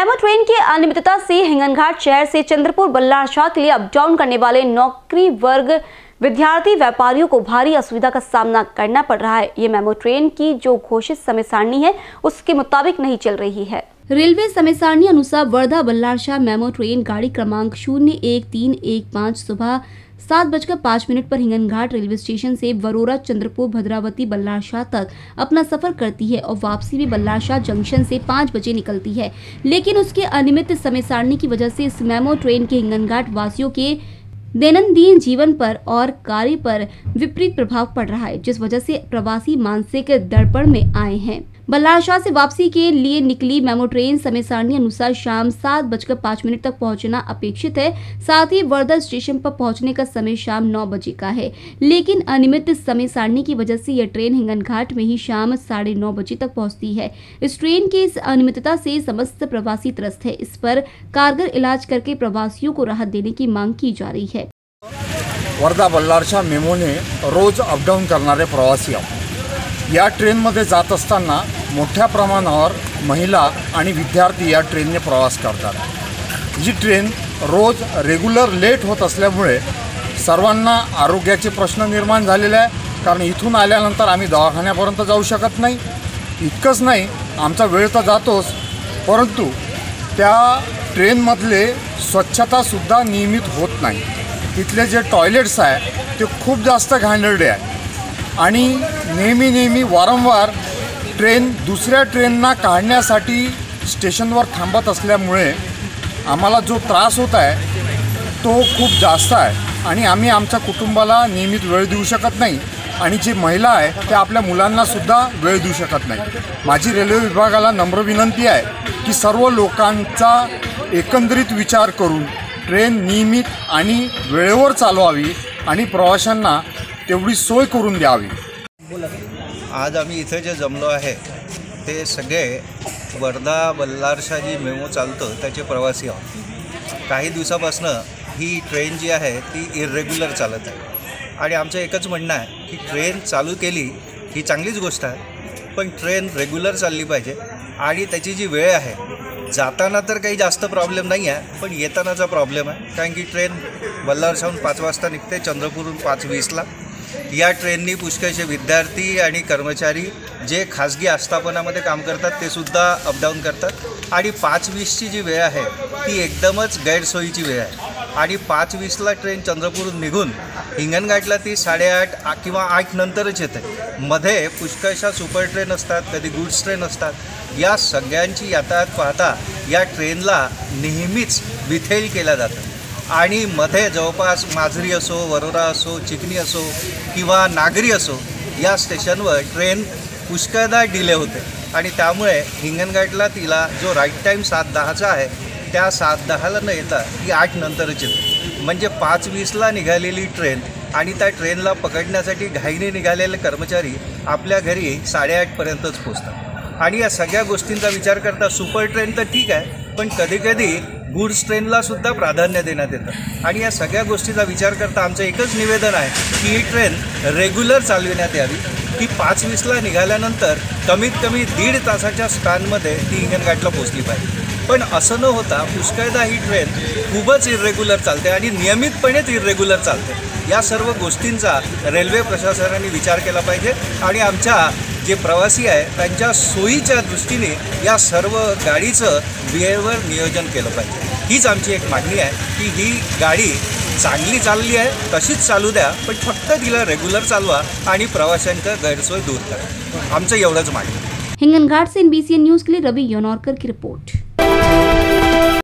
MEMU train की अनियमितता से हिंगनघाट शहर से चंद्रपुर बल्लाशाह के लिए अपडाउन करने वाले नौकरी वर्ग विद्यार्थी व्यापारियों को भारी असुविधा का सामना करना पड़ रहा है। ये मेमो ट्रेन की जो घोषित समय सारणी है, उसके मुताबिक नहीं चल रही है। रेलवे समय सारणी अनुसार वर्धा बल्लाशाह मेमो ट्रेन गाड़ी क्रमांक शून्य एक तीन एक पाँच सुबह सात बजकर पाँच मिनट पर हिंगनघाट रेलवे स्टेशन से वरोरा चंद्रपुर भद्रावती बल्लाशाह तक अपना सफ़र करती है और वापसी भी बल्लाशाह जंक्शन से पाँच बजे निकलती है। लेकिन उसके अनियमित समय सारणी की वजह से इस मेमो ट्रेन के हिंगनघाट वासियों के दैनंदिन जीवन पर और कार्य पर विपरीत प्रभाव पड़ रहा है, जिस वजह से प्रवासी मानसिक दर्पण में आए हैं। बल्लाशाह से वापसी के लिए निकली मेमो ट्रेन समय सारणी अनुसार शाम सात बजकर पाँच मिनट तक पहुँचना अपेक्षित है। साथ ही वर्धा स्टेशन पर पहुँचने का समय शाम नौ बजे का है। लेकिन अनियमित समय सारणी की वजह से यह ट्रेन हिंगन घाट में ही शाम साढ़े नौ बजे तक पहुँचती है। इस ट्रेन की इस अनियमितता से समस्त प्रवासी त्रस्त है। इस पर कारगर इलाज करके प्रवासियों को राहत देने की मांग की जा रही है। वर्धा बल्लारच्या मेमोने रोज अपडाऊन करणारे प्रवासी या ट्रेनमध्ये जात असताना मोठ्या प्रमाणावर महिला आणि विद्यार्थी या ट्रेनने प्रवास करतात. जी ट्रेन रोज रेग्युलर लेट होत असल्यामुळे सर्वांना आरोग्याचे प्रश्न निर्माण झालेले आहे कारण इथून आल्यानंतर आम्ही दवाखान्यापर्यंत जाऊ शकत नाही. इतकंच नाही आमचा वेळ तर जातोच. परंतु त्या ट्रेनमधले स्वच्छतासुद्धा नियमित होत नाही. तिथले जे टॉयलेट्स आहे ते खूप जास्त घाणेरडे आहे आणि नेहमी नेहमी वारंवार ट्रेन दुसऱ्या ट्रेनना काढण्यासाठी स्टेशनवर थांबत असल्यामुळे आम्हाला जो त्रास होत आहे तो खूप जास्त आहे. आणि आम्ही आमच्या कुटुंबाला नियमित वेळ देऊ शकत नाही. आणि जी महिला आहे त्या आपल्या मुलांनासुद्धा वेळ देऊ शकत नाही. माझी रेल्वे विभागाला नम्र विनंती आहे की सर्व लोकांचा एकंदरीत विचार करून ट्रेन नियमित आणि वेळेवर चालवावी आणि प्रवाशांना तेवढी सोय करून द्यावी. आज आम्ही इथे जे जमलो आहे ते सगळे वर्धा बल्लारशा जी मेमो चालतं त्याचे प्रवासी आहोत. काही दिवसापासनं ही ट्रेन जी आहे ती इरेग्युलर चालत आहे. आणि आमचं एकच म्हणणं आहे की ट्रेन चालू केली ही चांगलीच गोष्ट आहे पण ट्रेन रेग्युलर चालली पाहिजे. आणि त्याची जी वेळ आहे जाताना तर काही जास्त प्रॉब्लेम नाही आहे पण येतानाचा प्रॉब्लेम आहे. कारण की ट्रेन बल्लारशाहून पाच वाजता निघते चंद्रपूरहून पाच वीसला. या ट्रेननी पुष्कळचे विद्यार्थी आणि कर्मचारी जे खाजगी आस्थापनामध्ये काम करतात ते सुद्धा अपडाऊन करतात. आणि पाच वीसची जी वेळ आहे ती एकदमच गैरसोयीची वेळ आहे. आणि पाच वीसला ट्रेन चंद्रपूरहून निघून हिंगणघाटला ती साडेआठ किंवा आठ नंतरच येते. मध्ये पुष्कळशा सुपर ट्रेन असतात कधी गुड्स ट्रेन असतात. या सगळ्यांची यातायात पाहता या ट्रेनला नेहमीच विथेल केलं जातं. आणि मध्ये जवळपास माजरी असो वरोरा असो चिकनी असो किंवा नागरी असो या स्टेशनवर ट्रेन पुष्कळदा डिले होते. आणि त्यामुळे हिंगणघाटला तिला जो राईट टाईम सात दहाचा आहे त्या सात दहाला न येता ती आठ नंतरच येते म्हणजे पाच वीसला निघालेली ट्रेन आणि त्या ट्रेनला पकडण्यासाठी घाईने निघालेले कर्मचारी आपल्या घरी साडेआठपर्यंतच पोचतात आणि या सगळ्या गोष्टींचा विचार करता सुपर ट्रेन तर ठीक आहे पण कधीकधी गुड्स ट्रेनला सुद्धा प्राधान्य देण्यात येतं. आणि या सगळ्या गोष्टीचा विचार करता आमचं एकच निवेदन आहे की ही ट्रेन रेग्युलर चालविण्यात यावी. ती पाच वीसला निघाल्यानंतर कमीत कमी दीड तासाच्या स्पॅनमध्ये ती हिंगणघाटला पोचली पाहिजे. पण असं न होता पुष्कळदा ही ट्रेन खूपच इरेग्युलर चालते आणि नियमितपणेच इरेग्युलर चालते. या सर्व गोष्टींचा रेल्वे प्रशासनाने विचार केला पाहिजे आणि आमच्या जे प्रवासी आहे त्यांच्या सोयीच्या दृष्टीने या सर्व गाडीचं बिहेवर नियोजन केलं पाहिजे. हीच आमची एक मागणी आहे की ही गाडी चांगली चालली आहे तशीच चालू द्या पण फक्त तिला रेग्युलर चालवा आणि प्रवाशांच्या गैरसोय दूर करा. आमचं एवढंच मागणी हिंगनघाट से एन न्यूज के लिए रवि योनौरकर की रिपोर्ट.